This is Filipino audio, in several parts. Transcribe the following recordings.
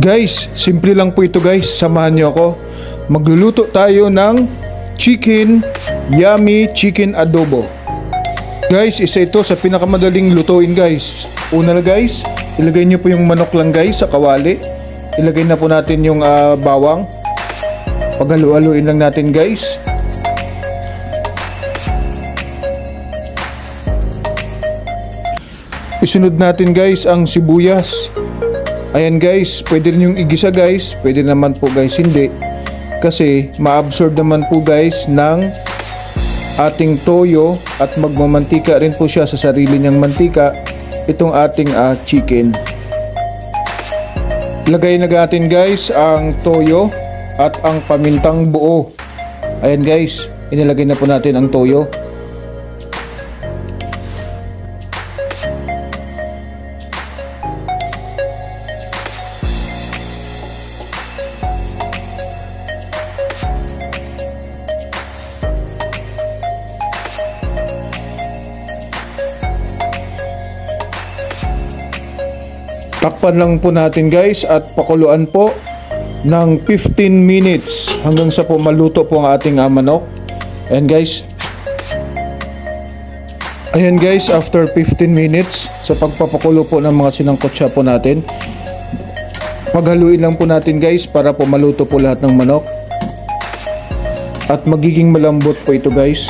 Guys, simple lang po ito guys. Samahan niyo ako. Magluluto tayo ng chicken yummy chicken adobo. Guys, isa ito sa pinakamadaling lutuin guys. Una na guys, ilagay niyo po yung manok lang guys sa kawali. Ilagay na po natin yung ah, bawang. Paghalu-haluin lang natin guys. Isunod natin guys ang sibuyas. Ayan guys, pwede rin yung igisa guys, pwede naman po guys hindi. Kasi ma-absorb naman po guys ng ating toyo at magmamantika rin po siya sa sarili niyang mantika itong ating ah, chicken. Lagay na natin guys ang toyo at ang pamintang buo. Ayan guys, inilagay na po natin ang toyo. Takpan lang po natin guys at pakuluan po ng 15 minutes hanggang sa po maluto po ang ating ah, manok. Ayan guys. Ayan guys, after 15 minutes sa pagpapakulo po ng mga sinangkotsa po natin. Paghaluin lang po natin guys para po maluto po lahat ng manok. At magiging malambot po ito guys.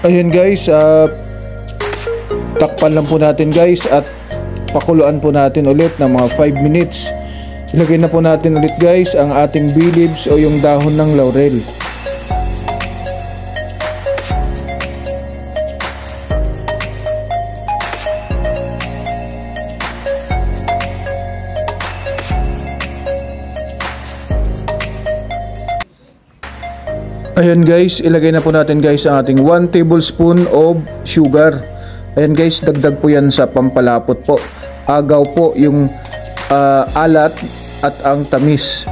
Ayun guys, ah, takpan lang po natin guys at pakuluan po natin ulit ng mga 5 minutes. Ilagay na po natin ulit guys ang ating bilibs o yung dahon ng laurel. Ayan guys, ilagay na po natin guys ang ating 1 tablespoon of sugar. Ayan guys, dagdag po yan sa pampalapot po. Agaw po yung ah, alat at ang tamis.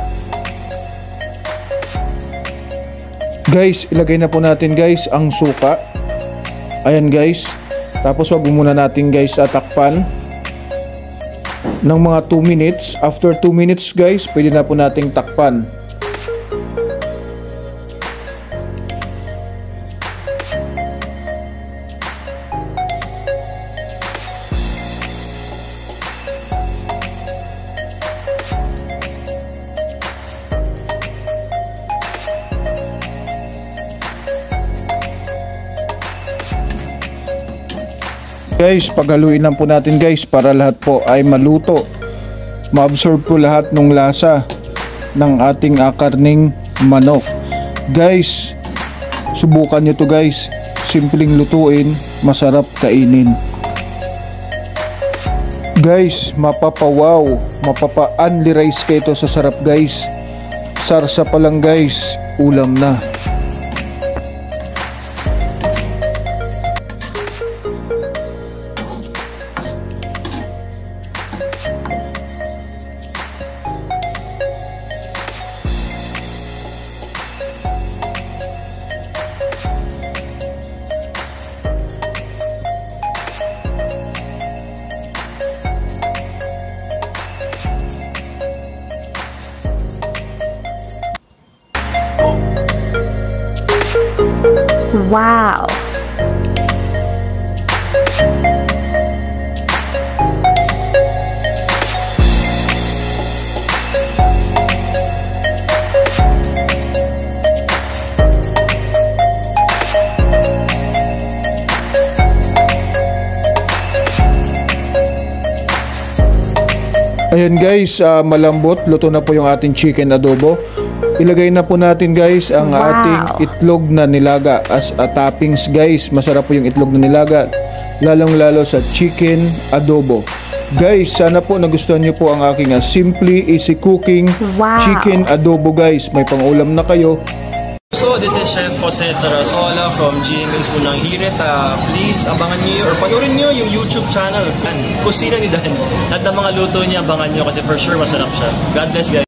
Guys, ilagay na po natin guys ang suka. Ayan guys. Tapos wag muna natin guys tatakpan ng mga 2 minutes. After 2 minutes guys, pwede na po nating takpan. Guys, paghaluin lang po natin guys para lahat po ay maluto. Ma-absorb po lahat ng lasa ng ating akarning manok. Guys, subukan nyo to guys. Simpleng lutuin, masarap kainin. Guys, mapapawaw, mapapa-unli rice kayo to sa sarap guys. Sarsa pa lang guys, ulam na. Wow! Ayan guys, uh, malambot, luto na po yung ating chicken adobo. Ilagay na po natin guys ang Wow. ating itlog na nilaga as a toppings guys. Masarap po yung itlog na nilaga. Lalong lalo sa chicken adobo. Guys, sana po nagustuhan niyo po ang aking ah, simply easy cooking Wow. chicken adobo guys. May pangulam na kayo. So, this is Chef Jose Tarasola from GMS Unang Hirit. Uh, please, abangan niyo or panoorin niyo yung YouTube channel. Dan, Kusina ni Dan. At ang mga luto niya, abangan niyo kasi for sure masarap siya. God bless guys.